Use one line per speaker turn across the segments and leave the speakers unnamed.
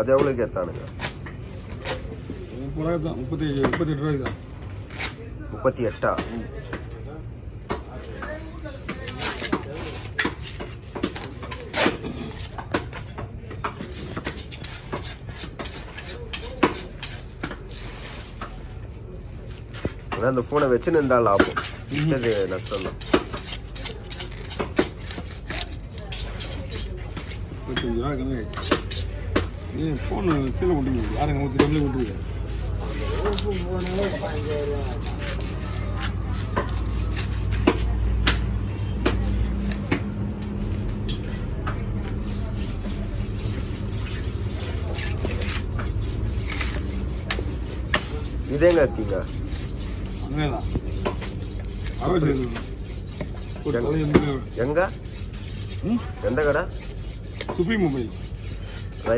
അതേപോലെ എത്താണിത് ஏத்தானுங்க
முப்பது ரூபாய் தான் முப்பத்தி முப்பத்தி எட்டு ரூபாய் தான்.
முப்பத்தி எட்டா? அந்த போனை வச்சு நின்றா லாபம். இது நஷ்டம் தான்
முப்பத்தஞ்சு ரூபா கணக்கு ஃபோன் கீழே கொண்டு யாரும் நூற்றி விட்டுருக்க
இது எங்க இருக்கீங்க
அங்கே தான் அறுபது ஒரு
எங்க? எந்த கடை
சுப்ரீம் மொபைல்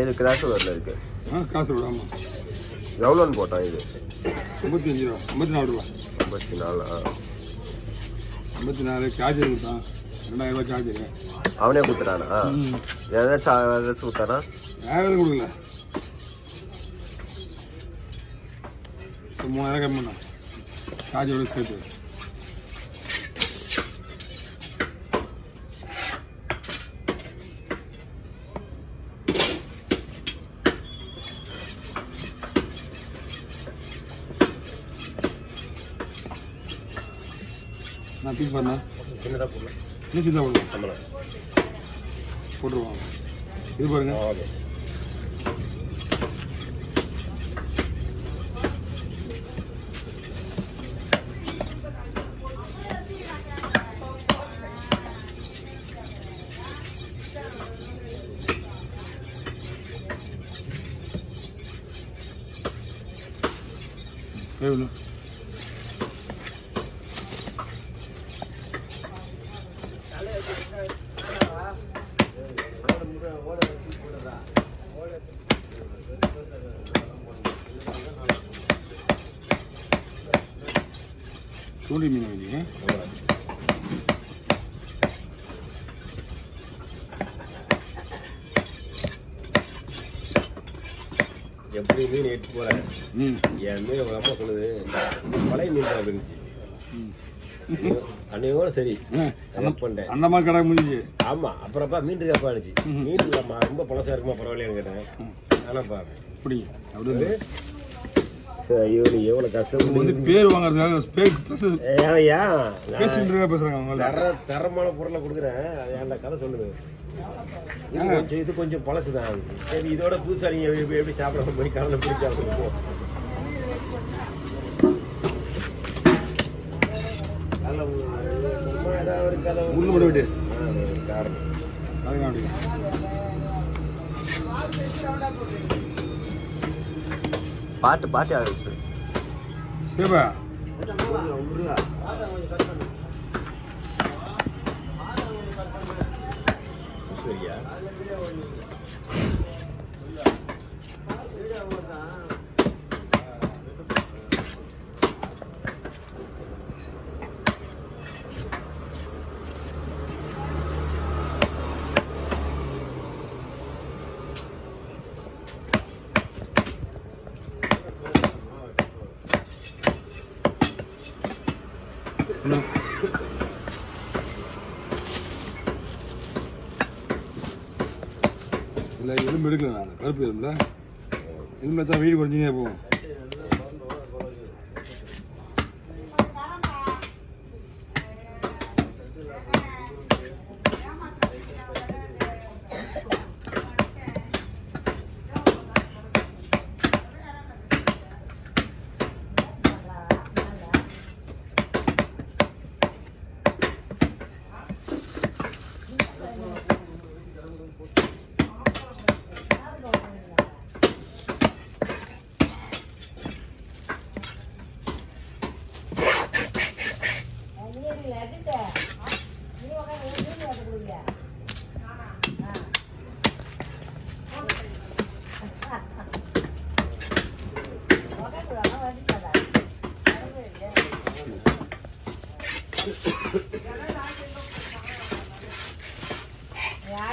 இது கிராஷ் வரல இதுக்கு
ஆ காசு விடாம
எவ்வளோன்னு போட்டான் இது?
ஐம்பத்தி அஞ்சு ரூபா. ஐம்பத்தி நாலு ரூபா.
ஐம்பத்தி நாலு?
ஐம்பத்தி நாலு சார்ஜர் கொடுத்தான். ரெண்டாயிரம் ரூபாய் சார்ஜர்
அவனே குத்துட்டானா
ம்.
ஏதாச்சும் ஏதாச்சும் குத்தானா
யாரும் கொடுக்கல. ஒரு மூணாயிரம் கம்மி பண்ணா சார்ஜரோட சேர்த்து. நான் பீஸ் பண்ணா
சின்னதாக போடலாம்
இன்னும் சின்ன போடுவோம்
சம்பளம்
போட்டுருவோம். இது பாருங்க.
ஓகே.
எவ்வளோ சூடி மீன் வைங்க
எப்படி மீன் எடுத்து போறேன் என் மீன் அவங்க அம்மா சொல்லுது பழைய மீன் தான் இருந்துச்சு. அன்னையோட சரி பண்ணிட்டேன்.
மாதிரி கடை முடிஞ்சு
ஆமா அப்புறம்ப்பா மீன் இருக்காப்பா இருந்துச்சு. மீன் இல்லம்மா ரொம்ப பழசா இருக்குமா பரவாயில்லையான்னு கேட்டேன். ஆனாப்பா
பிடிங்க அப்படி
நீ எவ்வளவு கஷ்டம்
வந்து பேர் வாங்குறதுக்காக பேர்
ஏன்யா
பேசிட்டு பேசுறாங்க அவங்க
தர தரமான பொருளை கொடுக்குறேன். அது கதை சொல்லுது? இது. கொஞ்சம் இது கொஞ்சம் பழசுதான் சரி இதோட புதுசா நீங்க எப்படி சாப்பிட போய் கடலை பிடிச்சா சும்மா ஏதாவது ஒரு கதை
உள்ள விட்டு.
காரணம். பாட்டு பாட்டு ஆரம்பிச்சு
சேப்பா
சரியா
இல்லை எலும்பு எடுக்கல நான். கருப்பு எலும்புல எலும்பு தான் வீடு குறைஞ்சினே போகும்.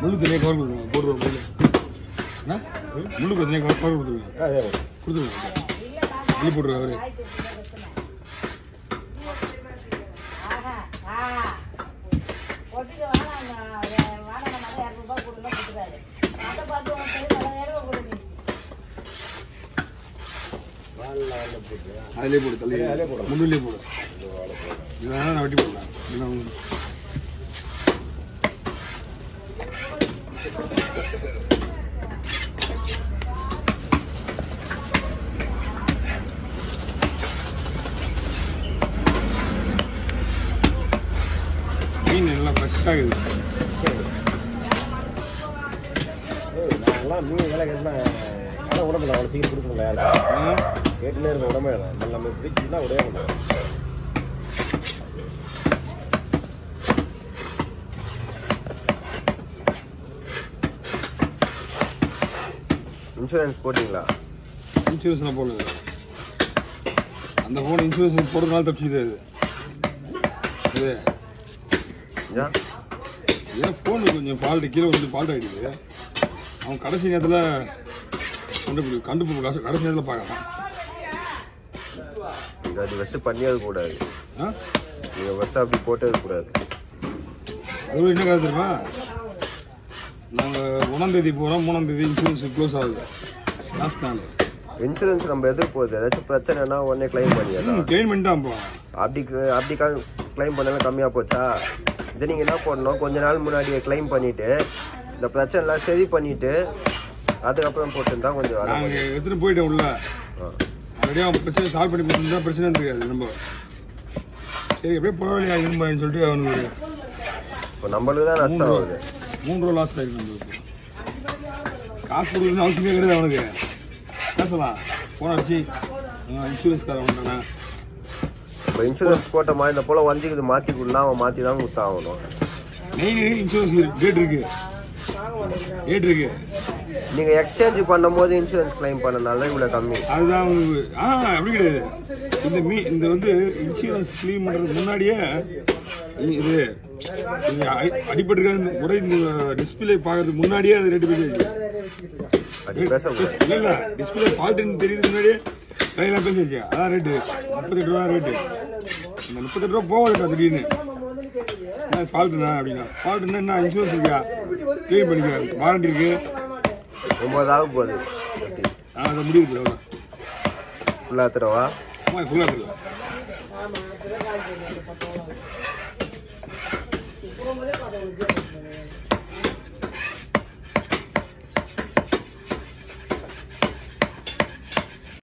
முள்ளு தனியாக கவர் கொடுங்க போடுற முள்ளு என்ன முள்ளுக்கு தனியாக கவர் கவர் கொடுத்துருங்க. கொடுத்துருங்க முள்ளு போட்டுருங்க அவரு. அதிலே போடு
போடலாம்.
முள்ளுலேயே போடு
இந்த வாழை போடலாம்.
இது வேணா நான் வெட்டி போடலாம் இல்லைன்னா வந்து- மீன்
ஏய், நாங்கெல்லாம் மீன் விலை கேட்டா கடை உடம்புல அவ்வளோ சீக்கிரம் கொடுக்கணும்ல யாருக்கு
ஆ?
கேட்டுனே இருக்க உடம்பே நம்ம நம்ம பிடிச்சிருந்தா உடைய முடியும் இன்சூரன்ஸ் போட்டிங்களா
இன்சூரன்ஸ்லாம் போடல. அந்த ஃபோன் இன்சூரன்ஸ் போடுறதுனால தப்பிச்சுது அது.
ஏன்?
ஏன் ஃபோனு கொஞ்சம் ஃபால்ட்டு கீழே வந்து ஃபால்ட் ஆகிடுது அவன் கடைசி நேரத்தில் கண்டுபிடி கண்டுபிடி கடைசி கடைசி நேரத்தில் பார்க்கலாம்
இது அது ஃபஸ்ட்டு பண்ணியது கூடாது நீங்கள் ஃபஸ்ட்டு அப்படி போட்டது கூடாது.
அது என்ன கதை தெரியுமா? நாங்கள் ஒன்றாம் தேதி போகிறோம் மூணாம் தேதி இன்சூரன்ஸ் க்ளோஸ் ஆகுது. லாஸ்ட் நாள்.
இன்சூரன்ஸ் நம்ம எதிர்ப்பு போகுது ஏதாச்சும் பிரச்சனைனா உடனே கிளைம் பண்ணிடலாம்.
கிளைம் பண்ணிட்டான்
அப்படி கு- அப்படி கிளைம் பண்ணலாம் கம்மியாக போச்சா? இதை நீங்கள் என்ன பண்ணணும்? கொஞ்ச நாள் முன்னாடியே கிளைம் பண்ணிட்டு இந்த பிரச்சனைலாம் சரி பண்ணிட்டு அதுக்கப்புறம் போட்டுருந்தா கொஞ்சம்
நாங்கள். எடுத்துகிட்டு போயிட்டோம் உள்ள? அவன் பிரச்சனை சால்வ் பண்ணி கொடுத்துருந்தா பிரச்சனை தெரியாது நம்ம. சரி எப்படியே பரவாயில்லையா இருப்பான்னு சொல்லிட்டு அவனுக்கு
இப்போ நம்மளுக்கு தான் நஷ்டம் ஆகுது
மூணு ரூபா லாஸ் ஆயிருக்கு நம்மளுக்கு. காசு கொடுக்கணும்னு அவசியமே கிடையாது அவனுக்கு. பேசலாம். போன அடிச்சு இன்சூரன்ஸ்காரன் வந்துட்டானே
இப்போ இன்சூரன்ஸ் போட்டோமா இந்த போல வஞ்சிக்குது மாற்றி கொடுலாம் அவன் மாற்றி தான் கொடுத்தாகணும்.
இன்சூரன்ஸ் டேட் இருக்கு டேட் இருக்கு.
நீங்கள் எக்ஸ்சேஞ்ச் பண்ணும்போது இன்சூரன்ஸ் கிளைம் பண்ணனால இவ்வளோ கம்மி.
அதுதான் ஆ அப்படி கிடையாது. இந்த மீ இந்த வந்து இன்சூரன்ஸ் கிளைம் பண்றதுக்கு முன்னாடியே இது இது அடி- அடிபட்டிருக்க ஒரே டிஸ்பிளே பார்க்கறதுக்கு முன்னாடியே அது ரேட்டு பேசி இல்ல இல்ல டிஸ்பிளே ஃபால்ட்டுன்னு தெரியுது முன்னாடியே கையில பேசிருச்சு அதான் ரேட்டு முப்பத்தெட்டு ரூபா ரேட்டு இந்த முப்பத்தெட்டு ரூபா போகாதுடா திடீர்னு. என்ன ஃபால்ட்டுண்ணா அப்படின்னா. ஃபால்ட்டுன்னா என்ன? இன்சூரன்ஸ் இருக்கா? கிளைம் பண்ணிக்க? வாரண்டி இருக்கு.
ஒம்பதாவது போகுது.
ஆ அதை முடியுது அவ்வளோ
ஃபுல்லாக தரவா
ஆமா ஃபுல்லாக இருக்கு